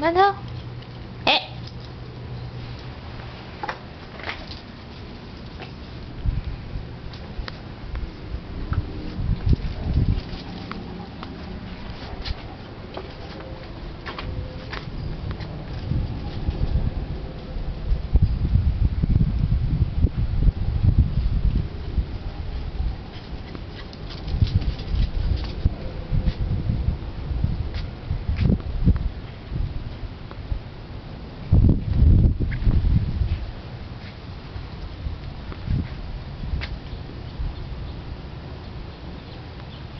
馒头